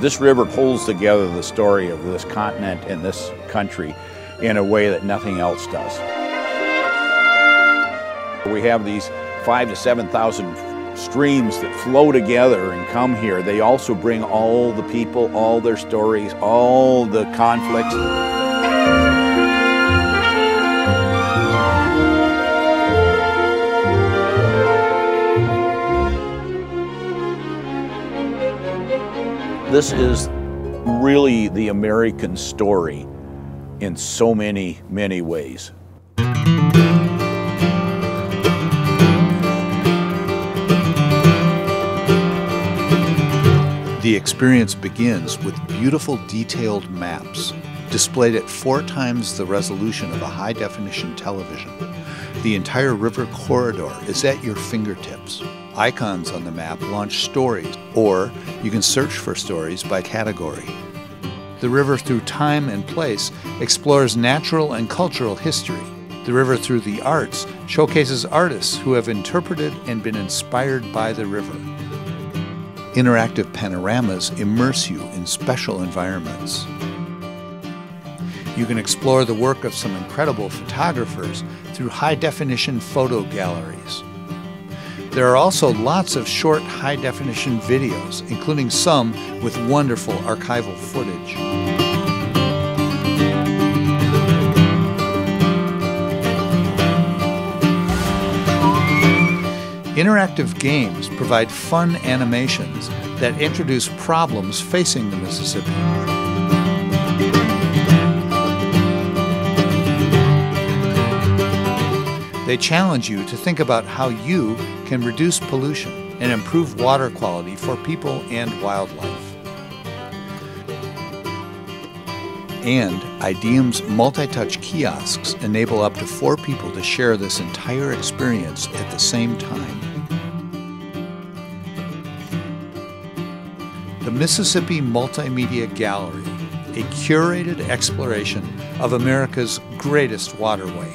This river pulls together the story of this continent and this country in a way that nothing else does. We have these five to 7,000 streams that flow together and come here. They also bring all the people, all their stories, all the conflicts. This is really the American story in so many, many ways. The experience begins with beautiful detailed maps displayed at four times the resolution of a high definition television. The entire river corridor is at your fingertips. Icons on the map launch stories, or you can search for stories by category. The river through time and place explores natural and cultural history. The river through the arts showcases artists who have interpreted and been inspired by the river. Interactive panoramas immerse you in special environments. You can explore the work of some incredible photographers through high definition photo galleries. There are also lots of short high definition videos, including some with wonderful archival footage. Interactive games provide fun animations that introduce problems facing the Mississippi. They challenge you to think about how you can reduce pollution and improve water quality for people and wildlife. And IDEUM's multi-touch kiosks enable up to four people to share this entire experience at the same time. The Mississippi Multimedia Gallery, a curated exploration of America's greatest waterway.